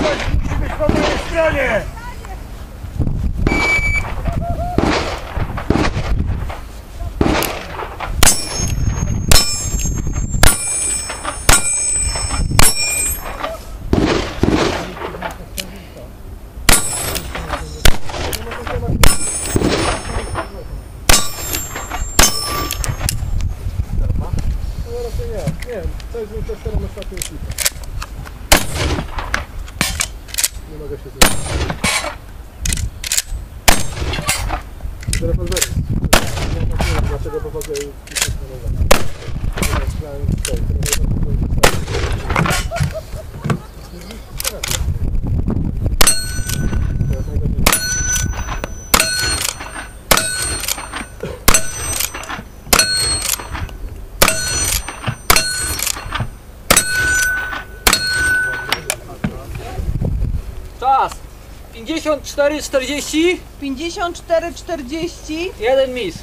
musi być po mojej stronie! No nie, to jest mój testerem ostatni klip. Nie mogę się zrobić. Nie wiem dlaczego powodzę kilka rewolwerów. Ja myślałem, że to jest rewolwer, to jest Teraz najważniejsze. Czas! 54, 40, 54, 40, 1 mis.